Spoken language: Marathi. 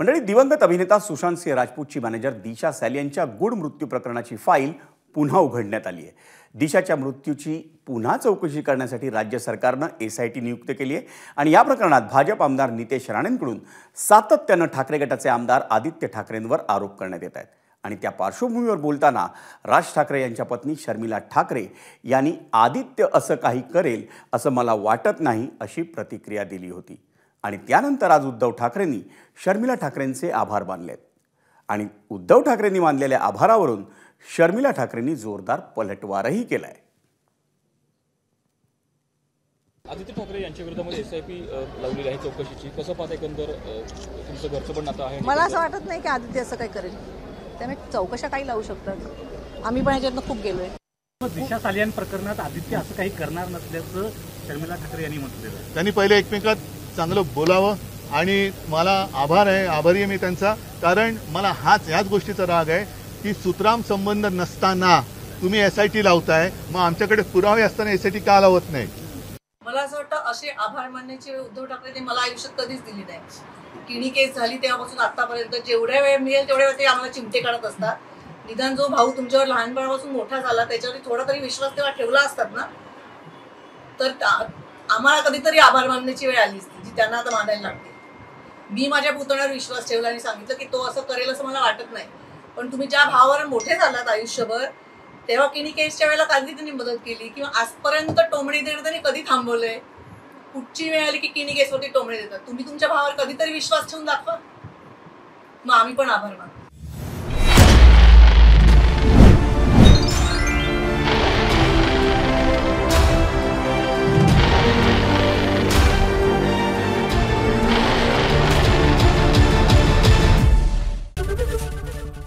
मंडळी दिवंगत अभिनेता सुशांत सिंह राजपूतची मॅनेजर दिशा सॅल यांच्या गुड मृत्यू प्रकरणाची फाईल पुन्हा उघडण्यात आली आहे. दिशाच्या मृत्यूची पुन्हा चौकशी करण्यासाठी राज्य सरकारनं एस आय टी नियुक्त केली आहे. आणि या प्रकरणात भाजप आमदार नितेश राणेंकडून सातत्यानं ठाकरे गटाचे आमदार आदित्य ठाकरेंवर आरोप करण्यात येत आहेत. आणि त्या पार्श्वभूमीवर बोलताना राज ठाकरे यांच्या पत्नी शर्मिला ठाकरे यांनी आदित्य असं काही करेल असं मला वाटत नाही अशी प्रतिक्रिया दिली होती. आणि त्यानंतर आज उद्धव ठाकरेंनी शर्मिला ठाकरेंचे आभार मानलेत. आणि उद्धव ठाकरेंनी मानलेल्या आभारावरून शर्मिला ठाकरेंनी जोरदार पलटवारही केलाय. आदित्य ठाकरे यांच्या विरोधामध्ये एस आय पी लावलेली आहे चौकशीची. कसं पाहता एकंदर तुमचं घरचं पण नातं आहे? मला असं वाटत नाही की आदित्य असं काही करेल. त्यामुळे चौकशा काही लावू शकतात. आम्ही पण याच्यातनं खूप गेलोय. दिशा सालियान प्रकरणात आदित्य असं काही करणार नसल्याचं शर्मिला ठाकरे यांनी म्हटलेलं त्यांनी पहिले एकमेकात चांगलं बोलावं आणि मला आभार आहे आभारी आहे मी त्यांचा. कारण मला हाच ह्याच गोष्टीचा राग आहे की सुतराम संबंध नसताना तुम्ही एस आय टी लावताय मग आमच्याकडे पुरावे असताना एस आय टी का लावत नाही? मला असं वाटतं असे आभार मानण्याचे उद्धव ठाकरे मला आयुष्यात कधीच दिली नाही. किणी केस झाली तेव्हापासून आतापर्यंत जेवढ्या वेळ मिळेल तेवढ्या वेळ ते आम्हाला चिमटे काढत असतात. निदान जो भाऊ तुमच्यावर लहानपणापासून मोठा झाला त्याच्यावर थोडा तरी विश्वास तेव्हा ठेवला असतात ना. तर आम्हाला कधीतरी आभार मानण्याची वेळ आली असती. त्यांना आता मानायला लागते. मी माझ्या पुतण्यावर विश्वास ठेवला आणि सांगितलं की तो असं करेल असं मला वाटत नाही. पण तुम्ही ज्या भावावर मोठे झालात आयुष्यभर तेव्हा किनी केसच्या वेळेला कधी त्यांनी मदत केली किंवा आजपर्यंत टोमडी देणं त्यांनी कधी थांबवलंय? कुठची वेळ आली की किनी केसवरती टोमडे देतात? तुम्ही तुमच्या भावावर कधीतरी विश्वास ठेवून दाखवा. मग आम्ही पण आभार मानतो.